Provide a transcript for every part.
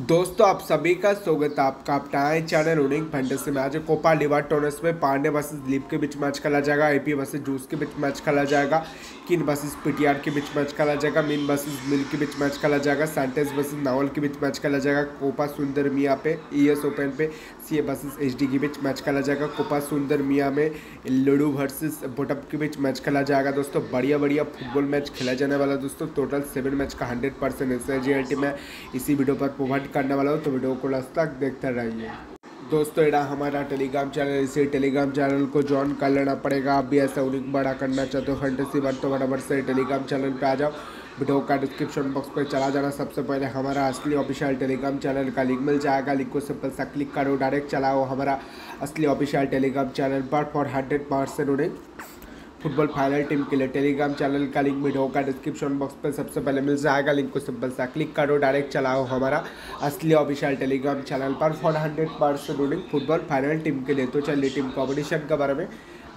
दोस्तों, आप सभी का स्वागत है आपका अपना channel winning fantasy match Copa Libertadores में पांडे वर्सेस लीप के बीच मैच खेला जाएगा एपी वर्सेस जूस के बीच मैच खेला जाएगा, किन वर्सेस पीटीआर के बीच मैच खेला जाएगा, मिन वर्सेस मिल के बीच मैच खेला जाएगा, सैंटेस वर्सेस नावल के बीच मैच खेला जाएगा, कोपा सुंदर मिया पे, ईएस ओपन पे, सी वर्सेस एच के बीच मैच खेला जाएगा, कोपा सुंदर मिया में, लड़ू वर्सेस बोटअप के बीच मैच खेला जाएगा। दोस्तों बढ़िया बढ़िया फुटबॉल मैच खेला जाने वाला दोस्तों, टोटल सेवन मैच का हंड्रेड परसेंट एस में इसी वीडियो पर प्रोवाइड करने वाला हूँ तो वीडियो को लास्ट तक देखते रहिए। दोस्तों एड़ा हमारा टेलीग्राम चैनल इसी टेलीग्राम चैनल को ज्वाइन कर लेना पड़ेगा। आप भी ऐसा उन्हीं बड़ा करना चाहते हो फैंटेसी वन तो बराबर से टेलीग्राम चैनल पे आ जाओ। वीडियो का डिस्क्रिप्शन बॉक्स पर चला जाना। सबसे पहले हमारा असली ऑफिशियल टेलीग्राम चैनल का लिंक मिल जाएगा। लिंक को सिंपल सा क्लिक करो डायरेक्ट चलाओ हमारा असली ऑफिशियल टेलीग्राम चैनल पर। फॉर हंड्रेड परसेंट उन्हें फुटबॉल फाइनल टीम के लिए टेलीग्राम चैनल का लिंक वीडियो का डिस्क्रिप्शन बॉक्स पर सबसे पहले मिल जाएगा। लिंक को सिंपल सा क्लिक करो डायरेक्ट चलाओ हमारा असली ऑफिशियल टेलीग्राम चैनल पर। For hundred percent ruling football final team के लिए। तो चलिए टीम कॉम्पिटिशन के बारे में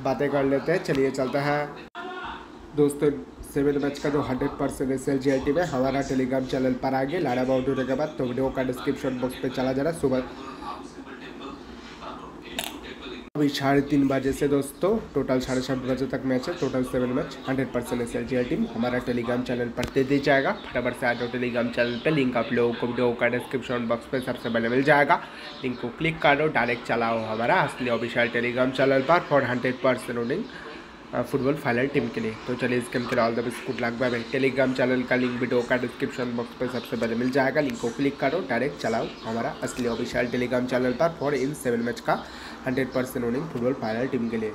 बातें कर लेते हैं। चलिए चलते हैं। दोस्तों सेवन मैच का जो hundred percent S L G I team है, हमारा टेलीग्राम चैनल पर आगे लाड़ा बाउंड होने के बाद तो वीडियो का डिस्क्रिप्शन बॉक्स पर चला जाना। सुबह अभी साढ़े तीन बजे से दोस्तों टोटल साढ़े सात बजे तक मैच है total seven match hundred percent S L G team हमारा टेलीग्राम चैनल पर दे दी जाएगा। फटाफट से आ जाओ टेलीग्राम चैनल पे लिंक आप लोगों को वीडियो का डिस्क्रिप्शन बॉक्स पे सबसे पहले मिल जाएगा। लिंक को क्लिक करो डायरेक्ट चलाओ हमारा असली ऑफिशियल टेलीग्राम चैनल पर for hundred percent football final team के लिए। तो चलिए इसके लिए all the best good luck bye Telegram channel का लिंक वीडियो का डिस्क्रिप्शन बॉक्स पर सबसे पहले मिल जाएगा। लिंक को क्लिक करो डायरेक्ट चलाओ हमारा असली ऑफिशियल टेलीग्राम चैनल पर फॉर इन सेवन मैच का hundred percent football final team के लिए।